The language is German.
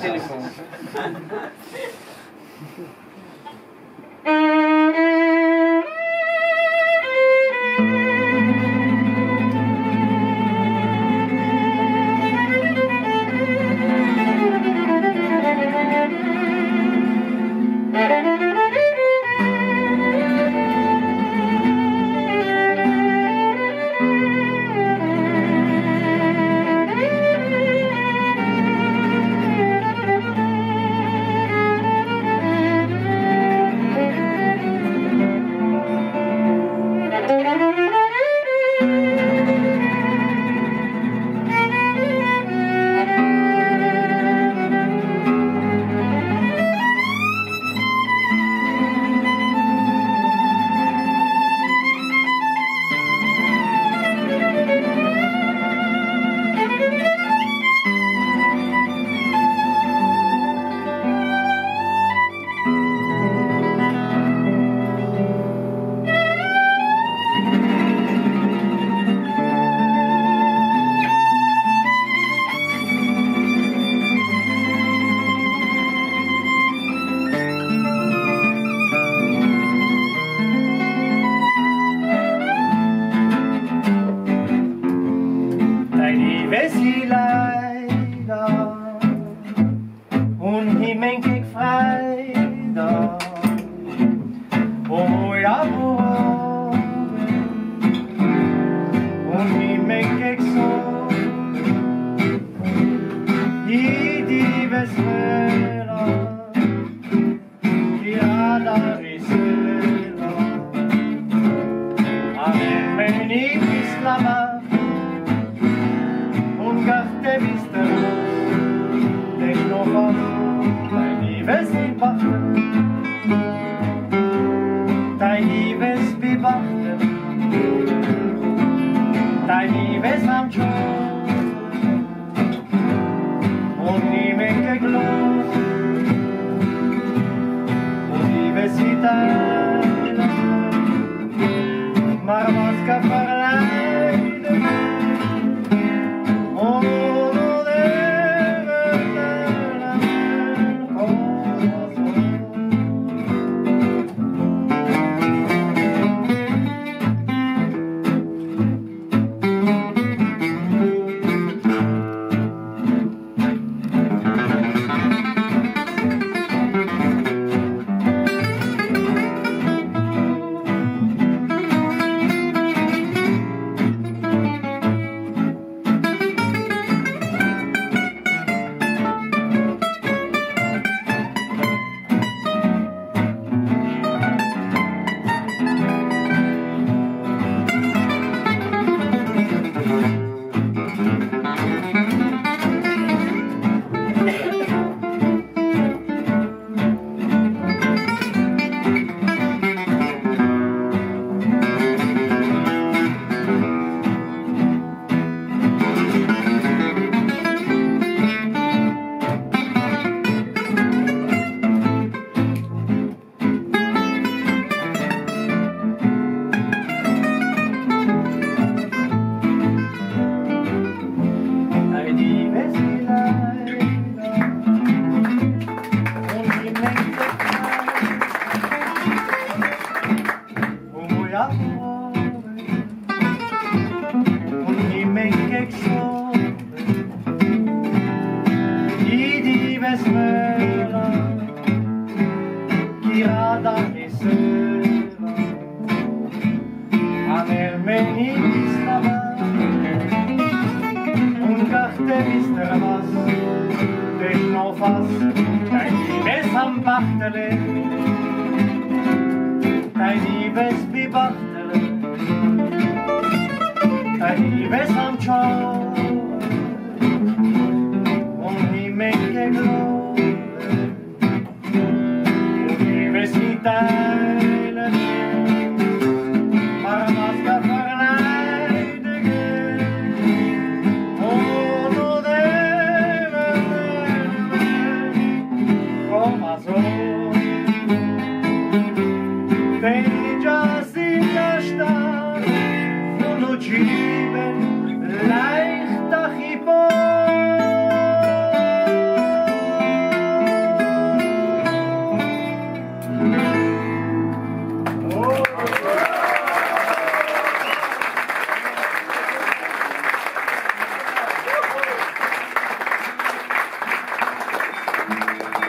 telefone. mi. baktım Kalbi besmem çok Anermeni Islama un carte mister was Technofas Dein Liebes am Bachtele Dein Liebes wie Bachtele Dein Liebes am Ciao my throat.